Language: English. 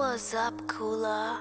was up, Kula?